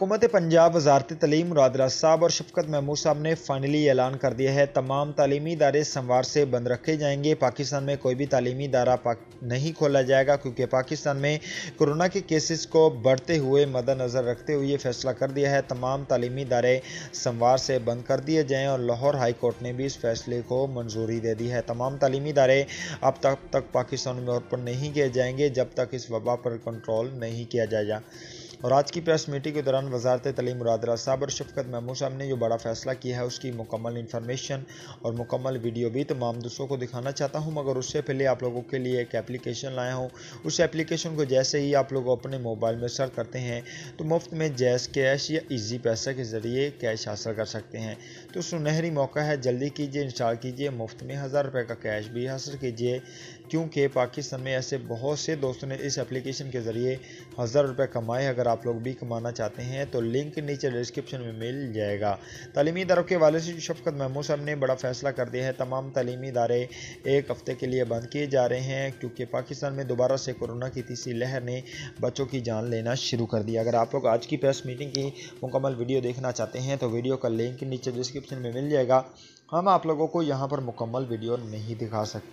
हुकूमत पंजाब वजारत तलीम मुरादरा साहब और शफकत महमूद साहब ने फाइनली ऐलान कर दिया है। तमाम तलीमी इदारे सोमवार से बंद रखे जाएँगे। पाकिस्तान में कोई भी तलीमी इदारा नहीं खोला जाएगा क्योंकि पाकिस्तान में कोरोना के केसेस को बढ़ते हुए मद्दनज़र रखते हुए फैसला कर दिया है। तमाम तलीमी इदारे सोमवार से बंद कर दिए जाएँ और लाहौर हाई कोर्ट ने भी इस फैसले को मंजूरी दे दी है। तमाम तलीमी इदारे अब तक तक पाकिस्तान में ओपन नहीं किए जाएँगे जब तक इस वबा पर कंट्रोल नहीं किया जाएगा। और आज की प्रेस मीटिंग के दौरान वजारत तलीम मुरादरा साहब और शफकत महमूद साहब ने जो बड़ा फैसला किया है। उसकी मुकम्मल इन्फॉर्मेशन और मुकम्मल वीडियो भी तमाम दोस्तों को दिखाना चाहता हूँ, मगर उससे पहले आप लोगों के लिए एक एप्लीकेशन लाया हूँ। उस एप्लीकेशन को जैसे ही आप लोग अपने मोबाइल में सर्च करते हैं तो मुफ़्त में जैस कैश या ईजी पैसा के ज़रिए कैश हासिल कर सकते हैं। तो सुनहरी मौका है, जल्दी कीजिए, इंस्टॉल कीजिए, मुफ़्त में हज़ार रुपये का कैश भी हासिल कीजिए, क्योंकि पाकिस्तान में ऐसे बहुत से दोस्तों ने इस एप्लीकेशन के ज़रिए हज़ार रुपये कमाए। अगर आप लोग भी कमाना चाहते हैं तो लिंक नीचे डिस्क्रिप्शन में मिल जाएगा। तलीमी इदारों के वाले से शफकत महमूद साहब ने बड़ा फैसला कर दिया है। तमाम तलीमी इदारे एक हफ़्ते के लिए बंद किए जा रहे हैं क्योंकि पाकिस्तान में दोबारा से कोरोना की तीसरी लहर ने बच्चों की जान लेना शुरू कर दिया। अगर आप लोग आज की प्रेस मीटिंग की मुकम्मल वीडियो देखना चाहते हैं तो वीडियो का लिंक नीचे डिस्क्रिप्शन में मिल जाएगा। हम आप लोगों को यहाँ पर मुकम्मल वीडियो नहीं दिखा सकते।